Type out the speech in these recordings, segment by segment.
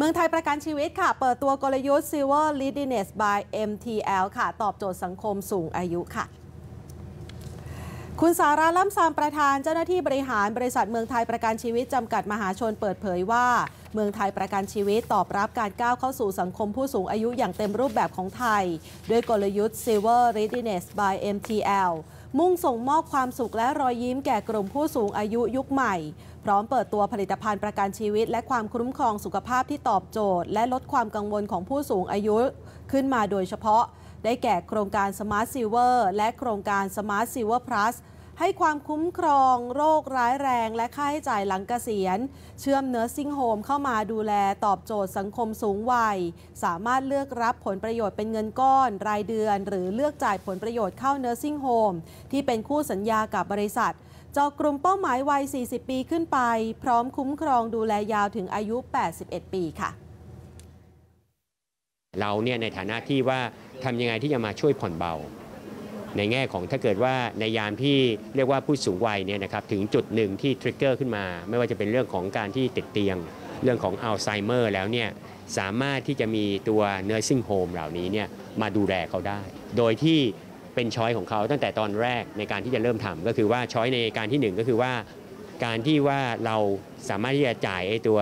เมืองไทยประกันชีวิตค่ะ เปิดตัวกลยุทธ์ Silver Readiness by MTL ค่ะ ตอบโจทย์สังคมสูงอายุค่ะ คุณสาราล่ำซามประธานเจ้าหน้าที่บริหารบริษัทเมืองไทยประกันชีวิตจำกัดมหาชนเปิดเผยว่า เมืองไทยประกันชีวิตตอบรับการก้าวเข้าสู่สังคมผู้สูงอายุอย่างเต็มรูปแบบของไทย ด้วยกลยุทธ์ Silver Readiness by MTL มุ่งส่งมอบความสุขและรอยยิ้มแก่กลุ่มผู้สูงอายุยุคใหม่ พร้อมเปิดตัวผลิตภัณฑ์ประกันชีวิต และความคุ้มครองสุขภาพที่ตอบโจทย์ และลดความกังวลของผู้สูงอายุขึ้นมาโดยเฉพาะ ได้แก่โครงการ Smart Silver และโครงการ Smart Silver Plus ให้ความคุ้มครองโรคร้ายแรงและค่าใช้จ่ายหลังเกษียณ เชื่อม nursing home เข้ามาดูแลตอบโจทย์สังคมสูงวัย สามารถเลือกรับผลประโยชน์เป็นเงินก้อน รายเดือน หรือเลือกจ่ายผลประโยชน์เข้า nursing homeที่เป็นคู่สัญญากับบริษัทจาะกลุ่มเป้าหมายวัย 40 ปีขึ้นไป พร้อมคุ้มครองดูแลยาวถึงอายุ 81 ปีค่ะ เราเนี่ยในฐานะที่ว่าทำยังไงที่จะมาช่วยผ่อนเบา ในแง่ของถ้าเกิดว่าในยามที่เรียกว่าผู้สูงวัยเนี่ยนะครับถึงจุดหนึ่งที่ทริกเกอร์ขึ้นมา ไม่ว่าจะเป็นเรื่องของการที่ติดเตียง เรื่องของอัลไซเมอร์แล้วเนี่ยสามารถที่จะมีตัว nursing home เหล่านี้เนี่ยมาดูแลเขาได้ โดยที่เป็นช้อยของเขาตั้งแต่ตอนแรกในการที่จะเริ่มทำก็คือว่าช้อยในการที่หนึ่งก็คือว่า การที่ว่าเราสามารถที่จะจ่ายไอ้ตัว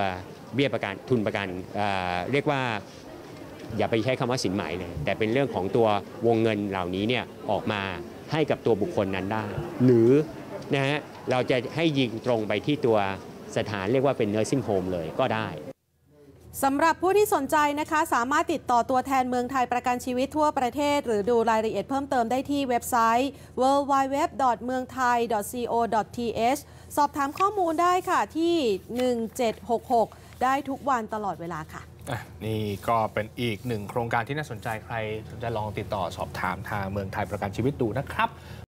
เบี้ยประกันทุนประกันเเรียกว่า อย่าไปใช้คำว่าสินไหมเลยแต่เป็นเรื่องของตัววงเงินเหล่านี้เนี่ยออกมาให้กับตัวบุคคลนั้นได้ หรือนะฮะเราจะให้ยิงตรงไปที่ตัวสถานเรียกว่าเป็น nursing home เลยก็ได้สำหรับผู้ที่สนใจนะคะ สามารถติดต่อตัวแทนเมืองไทยประกันชีวิตทั่วประเทศ หรือดูรายละเอียดเพิ่มเติมได้ที่เว็บไซต์ www.meungthai.co.th สอบถามข้อมูลได้ค่ะที่ 1766 ได้ทุกวันตลอดเวลาค่ะ นี่ก็เป็นอีกหนึ่งโครงการที่น่าสนใจใครสนใจลองติดต่อสอบถามทางเมืองไทยประกันชีวิตดูนะครับ